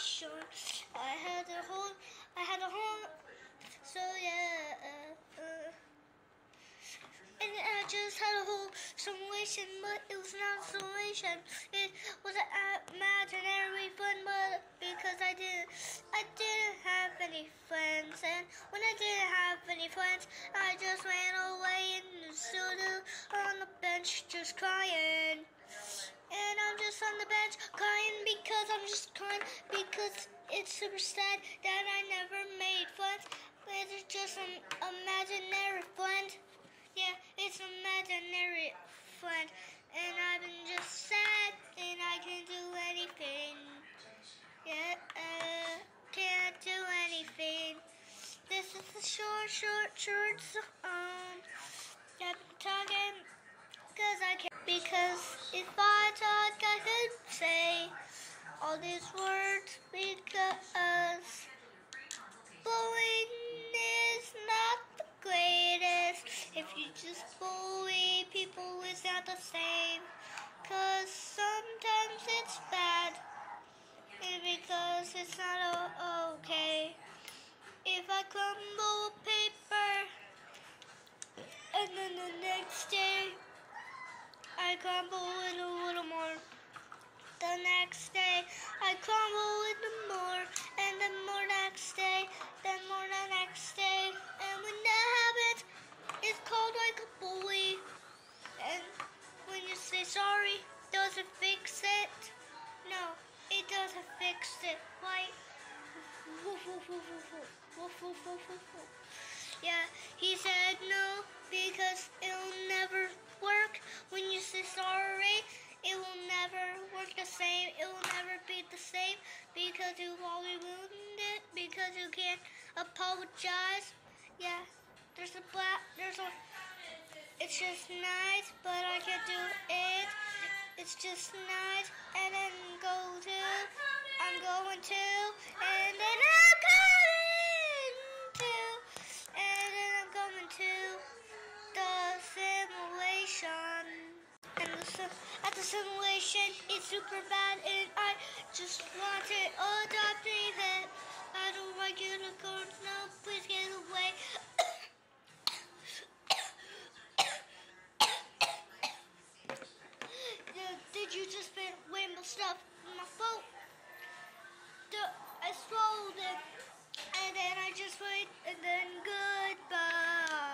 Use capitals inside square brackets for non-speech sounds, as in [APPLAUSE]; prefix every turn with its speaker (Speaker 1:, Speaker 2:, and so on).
Speaker 1: sure. I had a whole, I had a whole, so yeah, uh, uh, and I just had a whole simulation, but it was not a simulation. It was an imaginary fun, but because I didn't, I didn't have any friends, and when I didn't have any friends, I just ran away super sad that I never made friends. It's just an imaginary friend. Yeah, it's an imaginary friend. And I've been just sad, and I can't do anything. Yeah, uh, can't do anything. This is a short, short, short song. I'm talking because I can't Because if I talk, I could say all these words. bully people is not the same. Cause sometimes it's bad. And because it's not okay. If I crumble paper and then the next day I crumble it a little more. The next day I crumble it more and then more next day, then more the next day, and when that happens called like a bully. And when you say sorry, does it fix it? No, it doesn't fix it. Woof. [LAUGHS] Yeah, he said no because it'll never work when you say sorry. It will never work the same. It will never be the same because you already ruined it because you can't apologize. Yeah, there's a black, there's a, it's just nice, but I can't do it. It's just nice, and then go to, I'm going to, and then I'm coming to, and then I'm coming to the simulation. And the, at the simulation, it's super bad, and I just want to adopt it. Oh, I don't like unicorns, no, please get away. did, did you just rainbow stuff my? The, I swallowed it, and then I just went, and then goodbye.